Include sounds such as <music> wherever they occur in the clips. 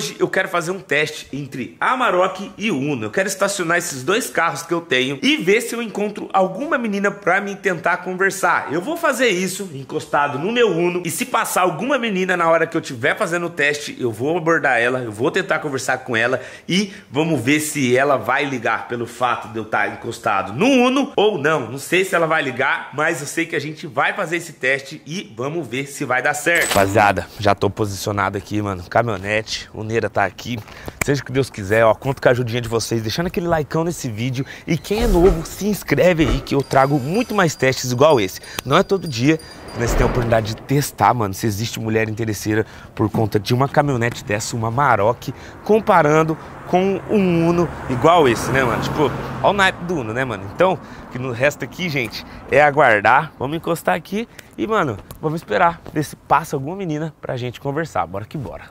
Hoje eu quero fazer um teste entre Amarok e Uno. Eu quero estacionar esses dois carros que eu tenho e ver se eu encontro alguma menina pra me tentar conversar. Eu vou fazer isso encostado no meu Uno e se passar alguma menina na hora que eu estiver fazendo o teste, eu vou abordar ela, eu vou tentar conversar com ela e vamos ver se ela vai ligar pelo fato de eu estar encostado no Uno ou não. Não sei se ela vai ligar, mas eu sei que a gente vai fazer esse teste e vamos ver se vai dar certo. Rapaziada, já tô posicionado aqui, mano. Caminhonete, o Neira tá aqui. Seja o que Deus quiser, ó, conto com a ajudinha de vocês, deixando aquele likeão nesse vídeo. E quem é novo, se inscreve aí que eu trago muito mais testes igual esse. Não é todo dia que nós temos a oportunidade de testar, mano, se existe mulher interesseira por conta de uma caminhonete dessa, uma Maroc, comparando com um Uno igual esse, né, mano? Tipo, olha o naipe do Uno, né, mano? Então, o que nos resta aqui, gente, é aguardar. Vamos encostar aqui e, mano, vamos esperar ver se passa alguma menina pra gente conversar. Bora que bora.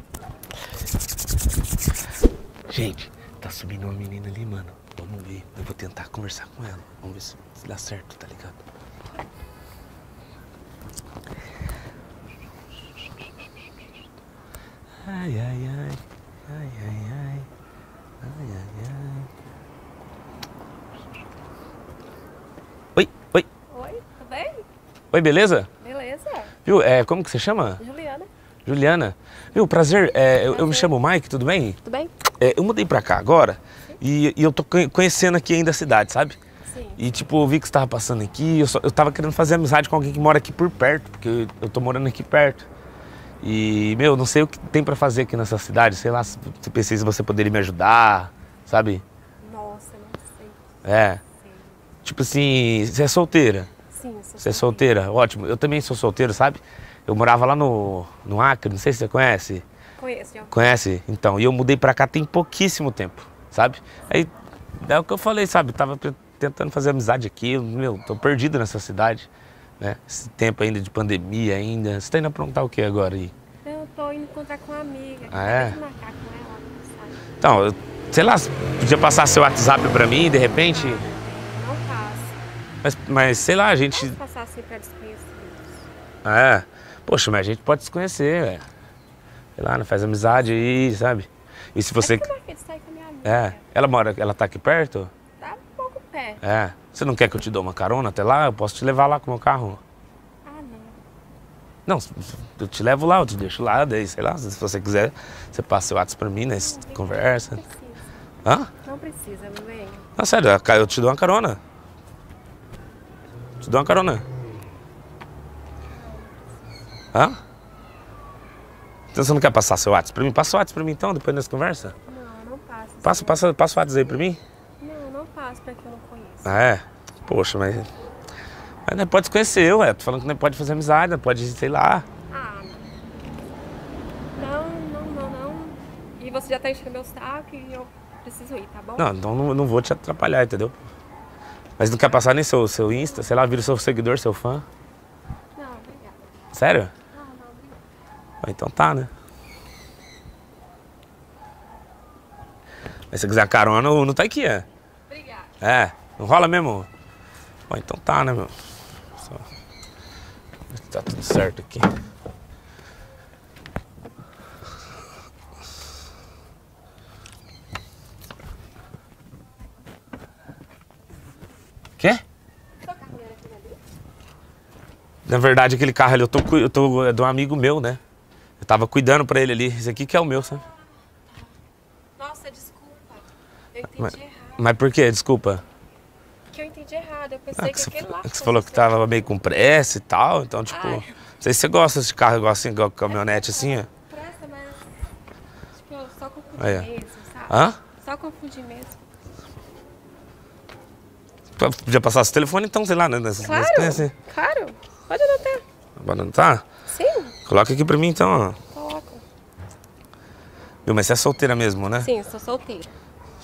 Gente, tá subindo uma menina ali, mano. Vamos ver. Eu vou tentar conversar com ela. Vamos ver se, se dá certo, tá ligado? Ai, ai, ai. Ai, ai, ai. Ai, ai, ai. Oi, oi. Oi, tudo bem? Oi, beleza? Beleza. Viu, é, como que você chama? Juliana, Juliana. Viu, prazer. É, eu, eu me chamo Mike, tudo bem? tudo bem? É, eu mudei pra cá agora e, e eu tô conhe- conhecendo aqui ainda a cidade, sabe? Sim. E tipo, eu vi que você tava passando aqui, eu, só, eu tava querendo fazer amizade com alguém que mora aqui por perto, porque eu, eu tô morando aqui perto. E, meu, não sei o que tem pra fazer aqui nessa cidade, sei lá, se, se pensei se você poderia me ajudar, sabe? Nossa, não sei. É. Sim, Tipo assim, você é solteira? Sim, sou Você é solteira? Ótimo. Eu também sou solteiro, sabe? Eu morava lá no, no Acre, não sei se você conhece. Conheço, já. Conhece? Então, e eu mudei pra cá tem pouquíssimo tempo, sabe? Aí, é o que eu falei, sabe? Tava tentando fazer amizade aqui, eu, meu, tô perdido nessa cidade, né? Esse tempo ainda de pandemia ainda. Você tá indo aprontar o que agora aí? Eu tô indo encontrar com uma amiga. Ah, é? Acabei de marcar com ela, sabe? Então, eu, sei lá, podia passar seu WhatsApp pra mim, de repente, Não passo. mas, mas sei lá, a gente... Posso passar assim pra desconhecidos? Ah, é? Poxa, mas a gente pode se conhecer, velho. Sei lá, não faz amizade aí, sabe? E se você... É sair com a minha amiga. É, ela mora, ela tá aqui perto? Tá um pouco perto. É. Você não quer que eu te dou uma carona até lá? Eu posso te levar lá com o meu carro. Ah, não. Não, eu te levo lá, eu te deixo lá, daí, sei lá, se você quiser, você passa seu WhatsApp pra mim, né? Conversa. Não precisa. Hã? Não precisa, não vem. Não, sério, eu te dou uma carona. Te dou uma carona. Hã? Então você não quer passar seu WhatsApp pra mim? Passa o WhatsApp pra mim então, depois nós conversa. Não, não passo. Passa, passa, passa o WhatsApp aí pra mim. Não, não passo pra quem eu não conheço. Ah, é? Poxa, mas. Mas nós pode se conhecer, ué. Tô falando que nós pode fazer amizade, nós pode, sei lá. Ah, não, não, não, não. E você já tá enchendo meu saco e eu preciso ir, tá bom? Não, então não, não vou te atrapalhar, entendeu? Mas não quer passar nem seu, seu Insta, sei lá, vira seu seguidor, seu fã. Não, obrigada. Sério? Não, não, obrigada. Ah, Então tá, né? Mas se você quiser carona, o Uno tá aqui, é. Obrigada. É, não rola mesmo? Bom, então tá, né, meu? Só... Tá tudo certo aqui. Quê? Na verdade, aquele carro ali, eu tô, eu tô é de um amigo meu, né? Tava cuidando pra ele ali. Esse aqui que é o meu, sabe? Nossa, desculpa. Eu entendi Mas, errado. mas por quê? Desculpa. Que eu entendi errado. Eu Ah, pensei que que você, aquele lá que você falou que seu. tava meio com pressa e tal, então, tipo. Ai. Não sei se você gosta de carro igual assim, igual caminhonete assim, ó. Presta, mas. Tipo, eu só confundi Aí, mesmo, sabe? Hã? Só confundi mesmo. Podia passar seu telefone então, sei lá, né? Nós, Claro! conhece. Claro. Pode anotar. Pode anotar? Sim, Coloca aqui pra mim então, ó. coloca. Viu, mas você é solteira mesmo, né? Sim, sou solteira.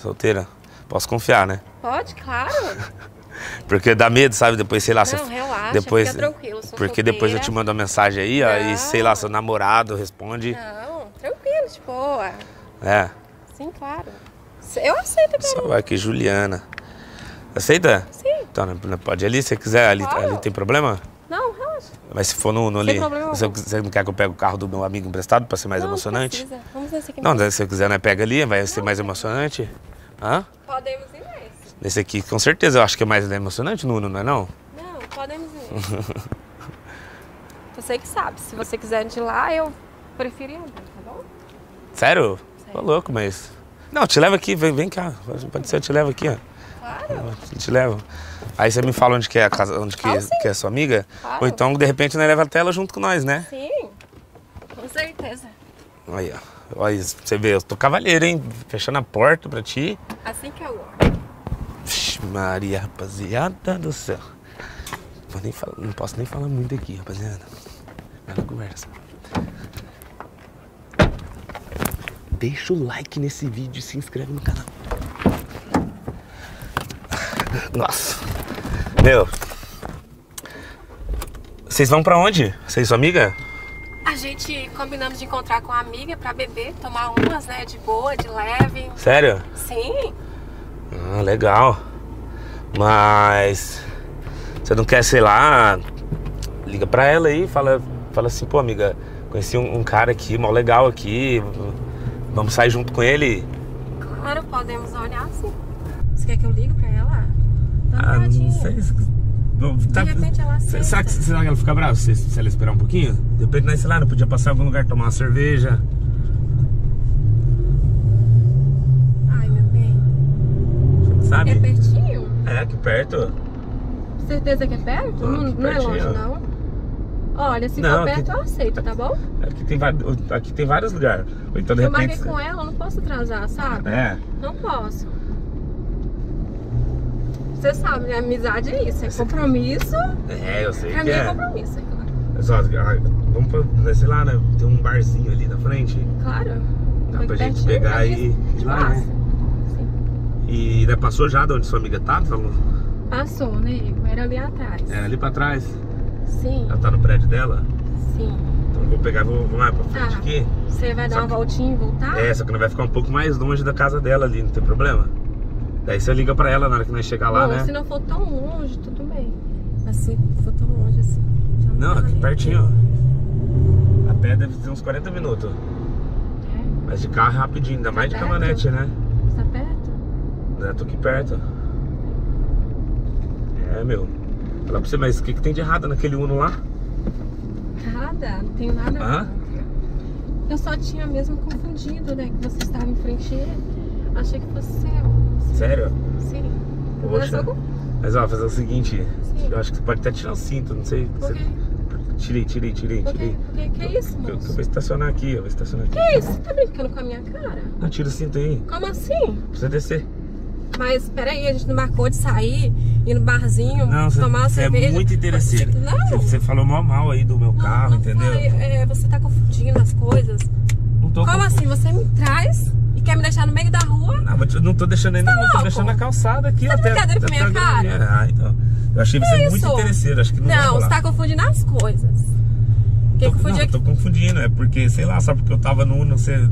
Solteira. Posso confiar, né? Pode, claro. <laughs> Porque dá medo, sabe? Depois, sei lá, Não, você. relaxa, depois, fica tranquilo, sou Porque depois eu solteira. te mando uma mensagem aí, ó, e Não. sei lá, seu namorado responde. Não, tranquilo, de boa. É. Sim, claro. Eu aceito, Só cara. vai aqui, Juliana. Aceita? Sim. Então, não pode ir ali se você quiser. Ali, Claro. ali tem problema? Não. Mas se for no, no ali. Você, você não quer que eu pegue o carro do meu amigo emprestado pra ser mais não, emocionante? Não. Vamos nesse aqui. Não, se você quiser, né? Pega ali, vai ser mais emocionante. Hã? Podemos ir nesse. Nesse aqui, com certeza, eu acho que é mais emocionante no Uno, não é não? Não, podemos ir <laughs> você que sabe. Se você quiser de lá, eu prefiro ir tá bom? Sério? Sério. Tô louco, mas. Não, te leva aqui, vem, vem cá. Pode ser, eu te levo aqui, ó. Claro. Eu te levo. Aí você me fala onde que é a casa, onde que, sim. que é a sua amiga. Claro. Ou então, de repente, nós leva até ela junto com nós, né? Sim. Com certeza. Aí, ó. Olha, isso, você vê, eu tô cavalheiro, hein? Fechando a porta pra ti. Assim que eu. Vixe, Maria, rapaziada do céu. Nem falar- não posso nem falar muito aqui, rapaziada. Na conversa. Deixa o like nesse vídeo e se inscreve no canal. Nossa. Meu. Vocês vão pra onde? Vocês sua amiga? A gente combinamos de encontrar com a amiga pra beber, tomar umas, né? De boa, de leve. Sério? Sim. Ah, legal. Mas você não quer, sei lá, liga pra ela aí, fala, fala assim, pô amiga, conheci um, um cara aqui, mó legal aqui, vamos sair junto com ele. Claro, podemos olhar sim. Você quer que eu ligue pra ela? Ah, não sei. Bom, tá- De repente ela Será aceita. que, será que ela fica brava se, se ela esperar um pouquinho? De repente, nós, sei lá, não podia passar em algum lugar tomar uma cerveja. Ai, meu bem. Sabe? É pertinho? É, aqui perto. Certeza que é perto? Ah, não, aqui não é longe, não. Olha, se Não, for aqui- perto eu aceito, tá bom? Aqui tem, va- aqui tem vários lugares. Então, de Eu repente. marquei com ela, eu não posso atrasar, sabe? É. Não posso. Você sabe, né? Amizade é isso, é compromisso. É, eu sei Pra que mim é é. compromisso, é claro. Mas, ó, ah, vamos pra, sei lá, né? Tem um barzinho ali na frente. Claro. Dá Foi pra gente pegar pra e ir lá, né? Sim. E né, passou já de onde sua amiga tá? Falou, Passou, nego. Era ali atrás. é ali pra trás. Sim, Ela tá no prédio dela. sim. Então vou pegar, vou, vou lá pra frente Tá. aqui. Você vai dar Só uma que- voltinha e voltar? É, só que não vai ficar um pouco mais longe da casa dela ali, não tem problema. Daí você liga pra ela na hora que nós chegar lá, Bom, né? se não for tão longe, tudo bem. Mas se for tão longe assim. já Não, tá aqui pertinho, ó. A pé deve ter uns 40 minutos. É? Mas de carro é rapidinho, ainda mais de perto? caminhonete, né? Tá perto? É, tô aqui perto. É, meu. Falar pra você, mas o que, que tem de errado naquele Uno lá? Nada, não tenho nada Hã? Eu só tinha mesmo confundido, né? Que você estava em frente a ele. Achei que fosse seu. Sério? Sim. Poxa. Mas eu- ó, fazer o seguinte. Sim. Eu acho que você pode até tirar o cinto, não sei. Por Você- quê? Tirei, tirei, tirei, tirei. Por quê? Que isso, Eu, eu moço? vou estacionar aqui, eu vou estacionar aqui. Que isso? Você tá brincando com a minha cara? Não, tira o cinto aí. Como assim? Precisa descer. Mas peraí, a gente não marcou de sair, ir no barzinho, Não, você, tomar uma você é cerveja. muito interesseiro. Não. Você, você falou mal mal aí do meu Não, carro, não entendeu? foi, é, você tá confundindo as coisas. Não tô Como confu- assim? Você me traz quer me deixar no meio da rua? Não, mas eu não tô deixando ainda, Tá não tô deixando na calçada aqui. Tá até- brincadeira com minha cara? Ah, então. Eu achei você Que muito isso? interesseiro, acho que não, Não, você tá confundindo as coisas. Quem Tô- confundiu não, aqui? tô confundindo, é porque, sei lá, só porque eu tava no Uno, você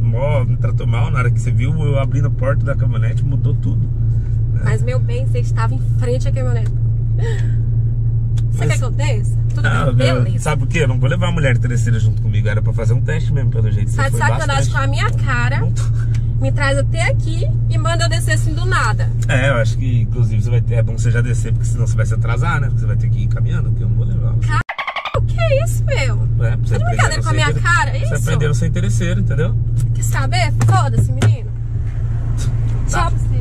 mó, me tratou mal, na hora que você viu, eu abrindo a porta da caminhonete, mudou tudo. Mas, meu bem, você estava em frente à caminhonete. Você Mas- quer que eu desça? Tudo Ah, bem, beleza. sabe por quê? Eu não vou levar a mulher interesseira junto comigo, era pra fazer um teste mesmo, pelo jeito. Tá Você de foi sacanagem com a minha cara, me traz até aqui e manda eu descer assim do nada. É, eu acho que, inclusive, você vai ter, é bom você já descer, porque senão você vai se atrasar, né? Porque você vai ter que ir caminhando, porque eu não vou levar. O que é isso, meu? É, você Tá de brincadeira com a minha inter- cara? É Você isso? aprendeu a ser interesseiro, entendeu? Quer saber? Foda-se, menino. Você. Tchau pra você.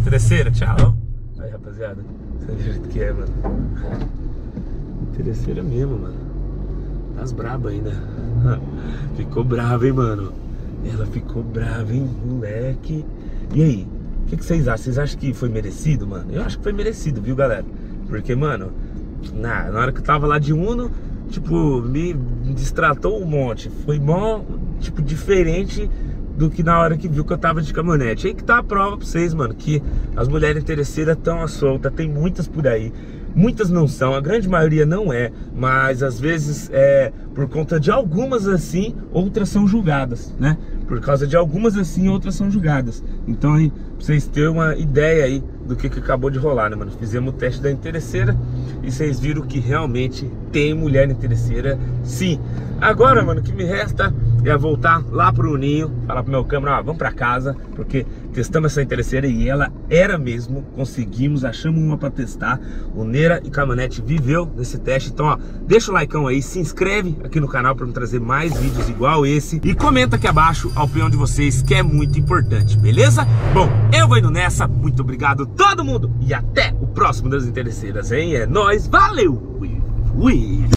Interesseira, tchau. Aí, rapaziada, você vê o jeito que é, mano. Interesseira mesmo, mano. Das braba ainda. <laughs> Ficou brava, hein, mano. Ela ficou brava, hein, moleque. E aí? O que, que vocês acham? Vocês acham que foi merecido, mano? Eu acho que foi merecido, viu, galera? Porque, mano, na, na hora que eu tava lá de Uno, tipo, me distratou um monte. Foi mó, tipo, diferente do que na hora que viu que eu tava de caminhonete. Aí que tá a prova pra vocês, mano, que as mulheres interesseiras estão à solta, tem muitas por aí. Muitas não são, a grande maioria não é, mas às vezes é por conta de algumas assim, outras são julgadas, né? Por causa de algumas assim, outras são julgadas. Então aí, pra vocês terem uma ideia aí do que, que acabou de rolar, né, mano? Fizemos o teste da interesseira e vocês viram que realmente tem mulher interesseira, sim. Agora, mano, o que me resta é voltar lá pro ninho, falar pro meu câmera, ó, vamos pra casa, porque testamos essa interesseira e ela era mesmo, conseguimos, achamos uma pra testar. O Neira e Caminhonete viveu nesse teste, então ó, deixa o like aí, se inscreve aqui no canal pra me trazer mais vídeos igual esse e comenta aqui abaixo a opinião de vocês, que é muito importante, beleza? Bom, eu vou indo nessa, muito obrigado todo mundo e até o próximo das interesseiras, hein? É nóis, valeu! Fui!